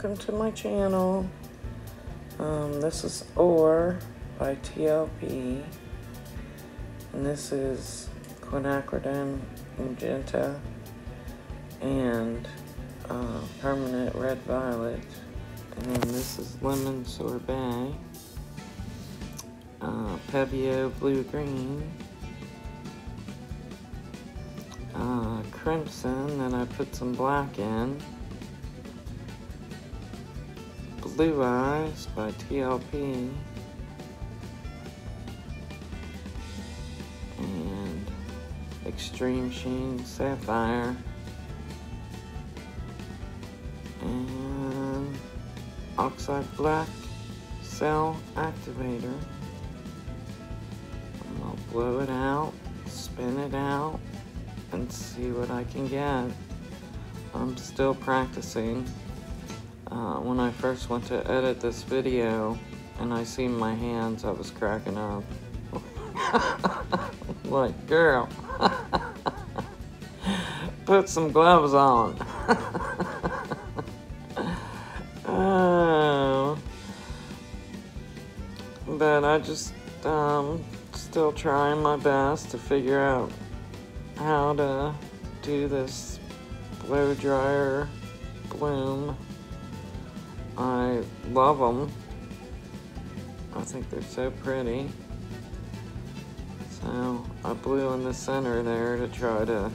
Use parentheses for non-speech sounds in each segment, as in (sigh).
welcome to my channel. Um, this is Ore by TLP, and this is quinacridone magenta and uh, permanent red violet, and then this is lemon sorbet, uh, Pebeo blue green, uh, crimson, and I put some black in. Blue Eyes by TLP. And Extreme Sheen Sapphire. And Oxide Black Cell Activator. And I'll blow it out, spin it out, and see what I can get. I'm still practicing. Uh, when I first went to edit this video and I seen my hands, I was cracking up. (laughs) like, girl, (laughs) put some gloves on. (laughs) oh. But I just, um, still trying my best to figure out how to do this blow dryer bloom. I love them. I think they're so pretty. So I blew in the center there to try to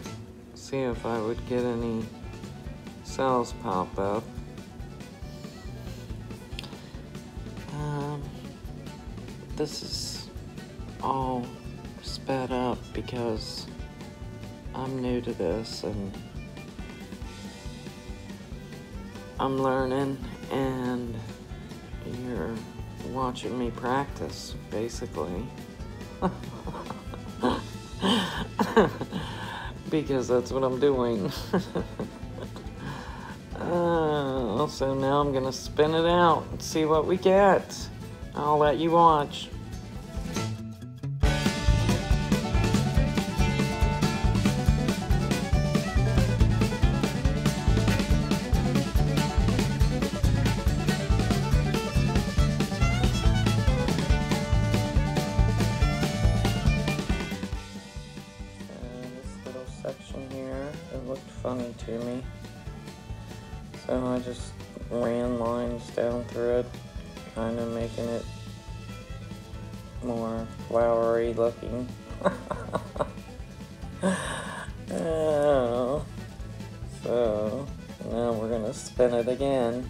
see if I would get any cells pop up. Um, this is all sped up because I'm new to this and I'm learning and you're watching me practice, basically. (laughs) because that's what I'm doing. (laughs) uh, so now I'm gonna spin it out and see what we get. I'll let you watch. Looked funny to me. So I just ran lines down through it, kind of making it more flowery looking. (laughs) oh. So now we're gonna spin it again.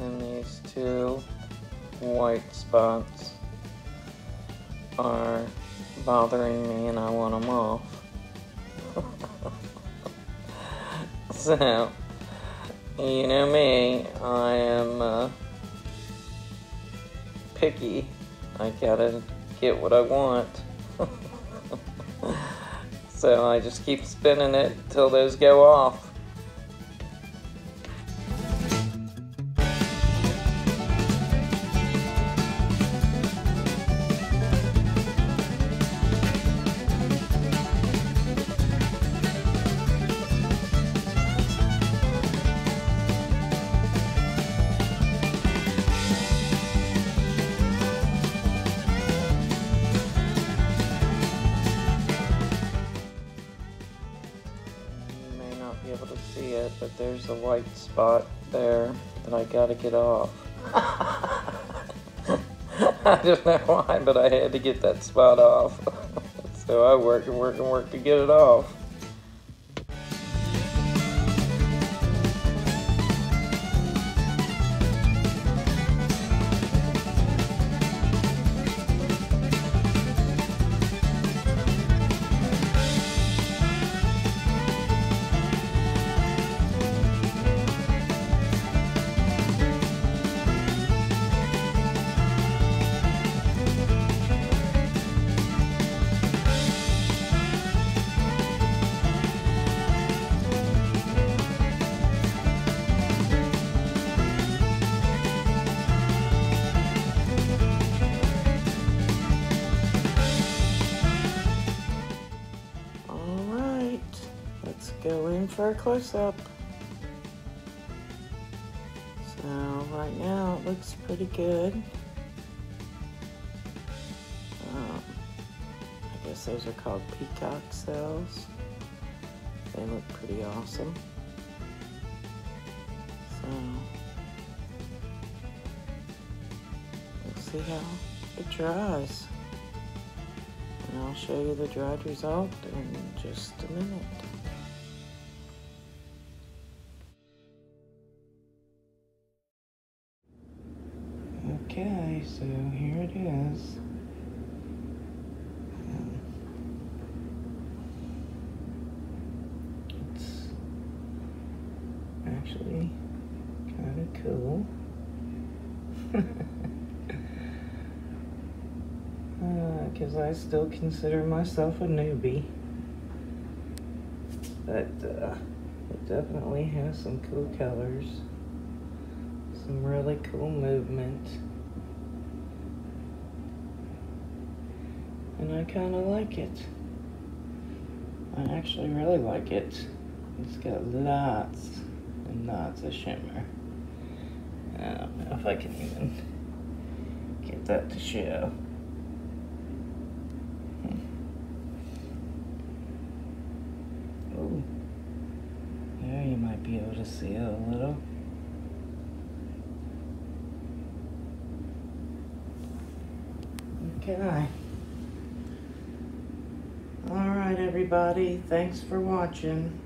And these two white spots are bothering me and I want them off. (laughs) so, you know me, I am uh, picky. I gotta get what I want. (laughs) so I just keep spinning it till those go off. Able to see it, but there's a white spot there that I gotta get off. (laughs) I don't know why, but I had to get that spot off. (laughs) So I work and work and work to get it off. Go in for a close-up. So right now it looks pretty good. Um, I guess those are called peacock cells. They look pretty awesome. So we'll see how it dries. And I'll show you the dried result in just a minute. Okay, so here it is. It's actually kind of cool. Because (laughs) uh, I still consider myself a newbie. But uh, it definitely has some cool colors. Some really cool movement. And I kind of like it. I actually really like it. It's got lots and lots of shimmer. I don't know if I can even get that to show. Hmm. Oh, there you might be able to see it a little. Okay everybody. Thanks for watching.